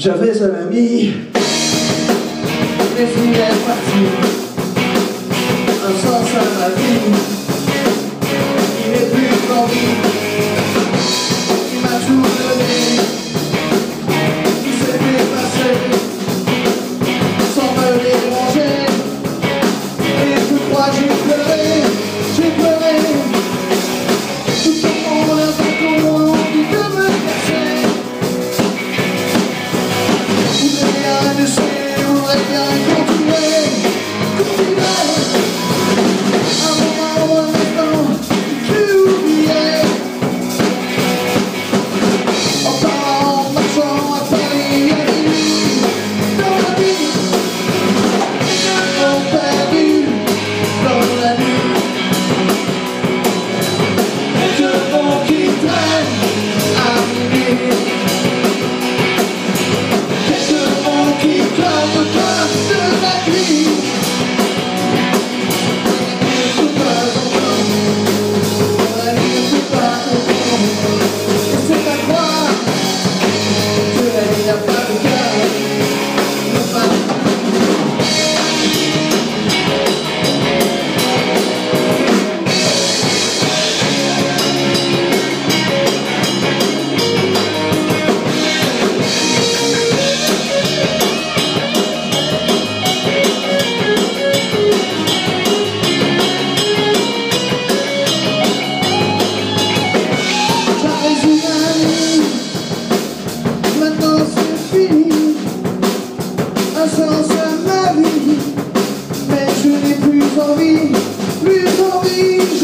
J'avais un ami, mais il est parti, un sens à ma vie.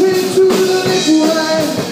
me to the liquid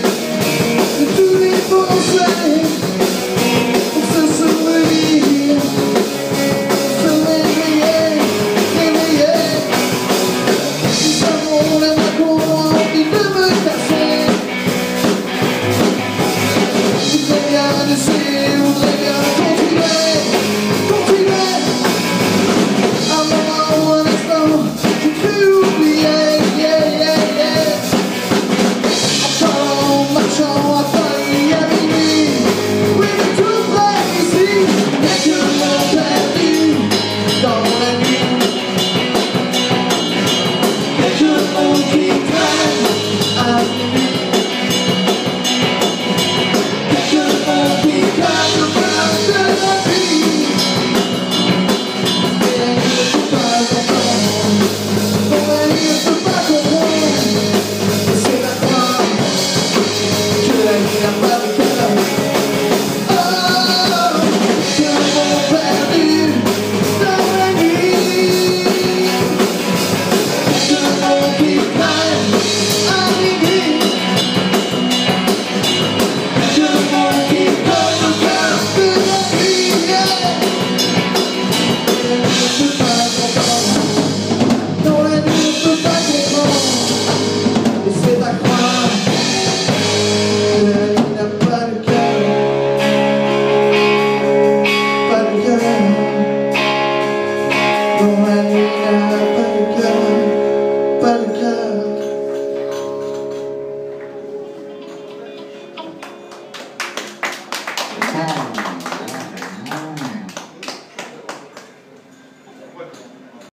Song.